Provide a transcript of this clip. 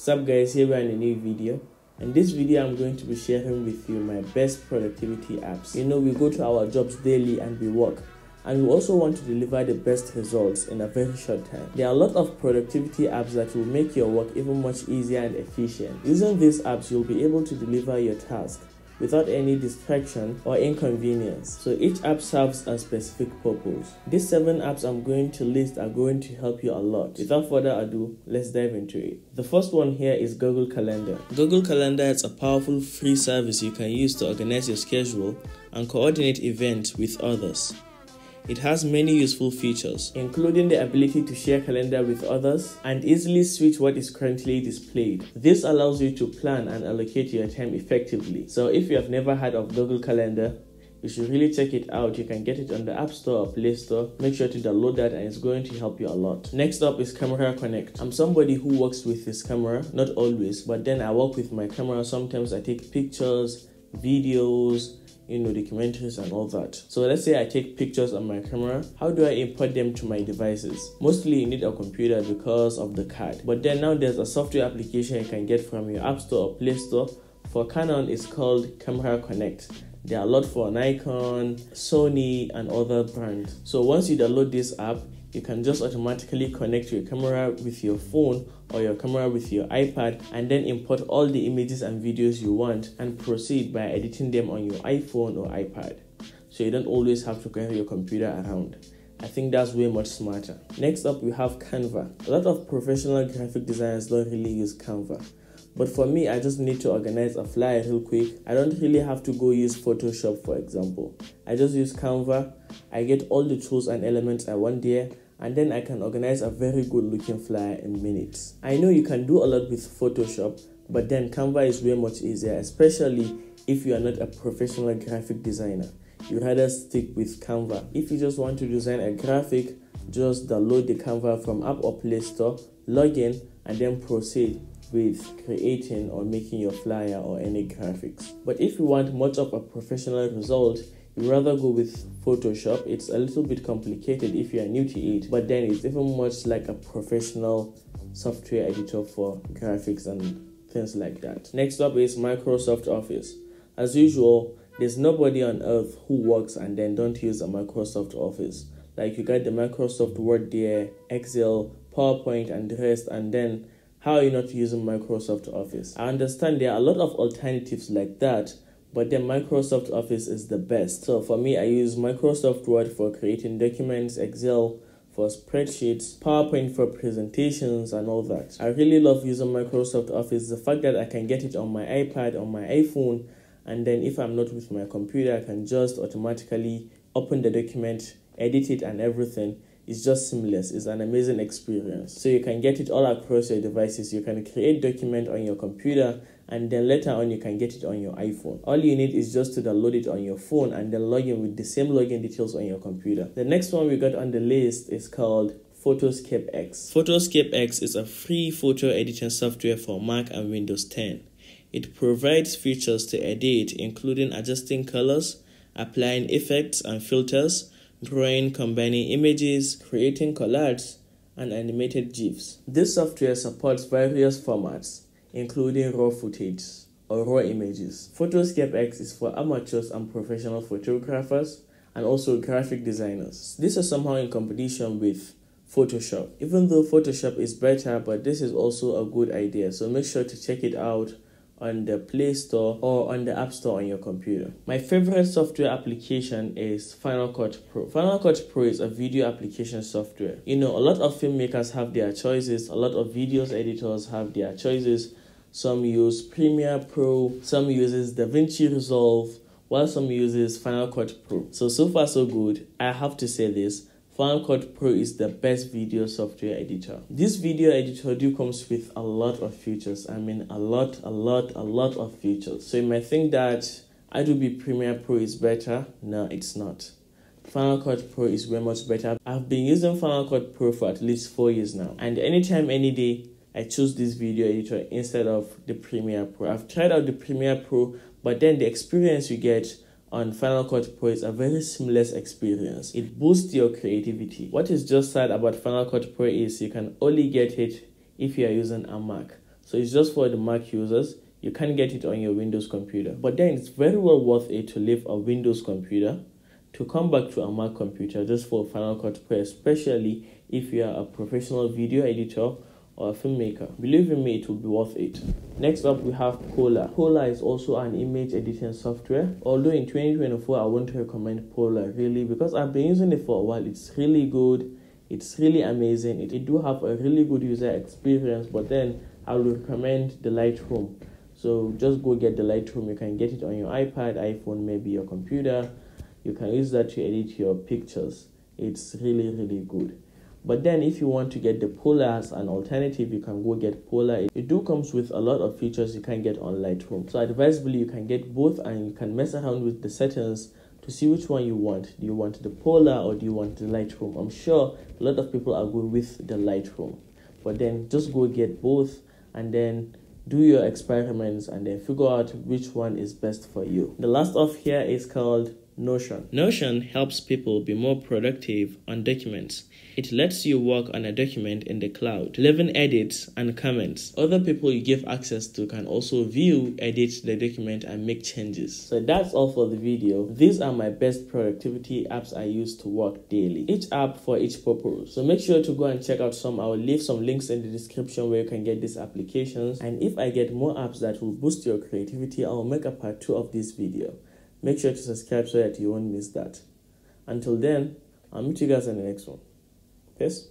Sup guys, here we are in a new video. In this video, I'm going to be sharing with you my best productivity apps. You know, we go to our jobs daily and we work. And we also want to deliver the best results in a very short time. There are a lot of productivity apps that will make your work even much easier and efficient. Using these apps, you'll be able to deliver your task without any distraction or inconvenience. So each app serves a specific purpose. These seven apps I'm going to list are going to help you a lot. Without further ado, let's dive into it. The first one here is Google Calendar. Google Calendar is a powerful free service you can use to organize your schedule and coordinate events with others. It has many useful features, including the ability to share calendar with others and easily switch what is currently displayed. This allows you to plan and allocate your time effectively. So if you have never heard of Google Calendar, you should really check it out. You can get it on the App Store or Play Store. Make sure to download that and it's going to help you a lot. Next up is Camera Connect. I'm somebody who works with this camera, not always, but then I work with my camera. Sometimes I take pictures, videos, you know, documentaries and all that. So let's say I take pictures on my camera. How do I import them to my devices? Mostly you need a computer because of the card. But then now there's a software application you can get from your App Store or Play Store. For Canon, it's called Camera Connect. There are a lot for Nikon, Sony, and other brands. So once you download this app, you can just automatically connect your camera with your phone or your camera with your iPad and then import all the images and videos you want and proceed by editing them on your iPhone or iPad. So you don't always have to carry your computer around. I think that's way much smarter. Next up, we have Canva. A lot of professional graphic designers don't really use Canva. But for me, I just need to organize a flyer real quick. I don't really have to go use Photoshop, for example. I just use Canva. I get all the tools and elements I want there, and then I can organize a very good looking flyer in minutes. I know you can do a lot with Photoshop, but then Canva is way much easier, especially if you are not a professional graphic designer. You rather stick with Canva. If you just want to design a graphic, just download the Canva from App or Play Store, log in, and then proceed with creating or making your flyer or any graphics. But if you want much of a professional result, you rather go with Photoshop. It's a little bit complicated if you are new to it, but then it's even much like a professional software editor for graphics and things like that. Next up is Microsoft Office. As usual, there's nobody on earth who works and then don't use a Microsoft Office. Like you got the Microsoft Word there, Excel, PowerPoint, and the rest, and then how are you not using Microsoft Office? I understand there are a lot of alternatives like that, but then Microsoft Office is the best. So for me, I use Microsoft Word for creating documents, Excel for spreadsheets, PowerPoint for presentations, and all that. I really love using Microsoft Office. The fact that I can get it on my iPad, on my iPhone, and then if I'm not with my computer, I can just automatically open the document, edit it, and everything it's just seamless. It's an amazing experience. So you can get it all across your devices. You can create document on your computer and then later on you can get it on your iPhone. All you need is just to download it on your phone and then log in with the same login details on your computer. The next one we got on the list is called Photoscape X. Photoscape X is a free photo editing software for Mac and Windows 10. It provides features to edit including adjusting colors, applying effects and filters, drawing, combining images, creating collages, and animated GIFs. This software supports various formats, including raw footage or raw images. Photoscape X is for amateurs and professional photographers and also graphic designers. This is somehow in competition with Photoshop. Even though Photoshop is better, but this is also a good idea. So make sure to check it out on the Play Store or on the App Store on your computer. My favorite software application is Final Cut Pro. Final Cut Pro is a video application software. You know, a lot of filmmakers have their choices, a lot of videos editors have their choices. Some use Premiere Pro, some uses DaVinci Resolve, while some uses Final Cut Pro. So so far so good. I have to say this. Final Cut Pro is the best video software editor. This video editor do comes with a lot of features. I mean a lot, a lot, a lot of features. So you might think that Adobe Premiere Pro is better. No, it's not. Final Cut Pro is way much better. I've been using Final Cut Pro for at least four years now. And anytime, any day, I choose this video editor instead of the Premiere Pro. I've tried out the Premiere Pro, but then the experience you get on Final Cut Pro is a very seamless experience. It boosts your creativity. What is just sad about Final Cut Pro is you can only get it if you are using a Mac. So it's just for the Mac users. You can't get it on your Windows computer. But then it's very well worth it to leave a Windows computer to come back to a Mac computer just for Final Cut Pro, especially if you are a professional video editor or a filmmaker. Believe in me, it will be worth it. Next up, we have Polarr. Polarr is also an image editing software. Although in 2024, I won't recommend Polarr really because I've been using it for a while. It's really good. It's really amazing. It, it do have a really good user experience, but then I would recommend the Lightroom. So just go get the Lightroom. You can get it on your iPad, iPhone, maybe your computer. You can use that to edit your pictures. It's really, really good. But then if you want to get the Polarr as an alternative, you can go get Polarr. It do comes with a lot of features you can get on Lightroom. So advisably, you can get both and you can mess around with the settings to see which one you want. Do you want the Polarr or do you want the Lightroom? I'm sure a lot of people are going with the Lightroom. But then just go get both and then do your experiments and then figure out which one is best for you. The last off here is called Notion. Notion helps people be more productive on documents. It lets you work on a document in the cloud, leaving edits and comments. Other people you give access to can also view, edit the document, and make changes. So that's all for the video. These are my best productivity apps I use to work daily. Each app for each purpose. So make sure to go and check out some. I will leave some links in the description where you can get these applications. And if I get more apps that will boost your creativity, I will make a part 2 of this video. Make sure to subscribe so that you won't miss that. Until then, I'll meet you guys in the next one. Peace.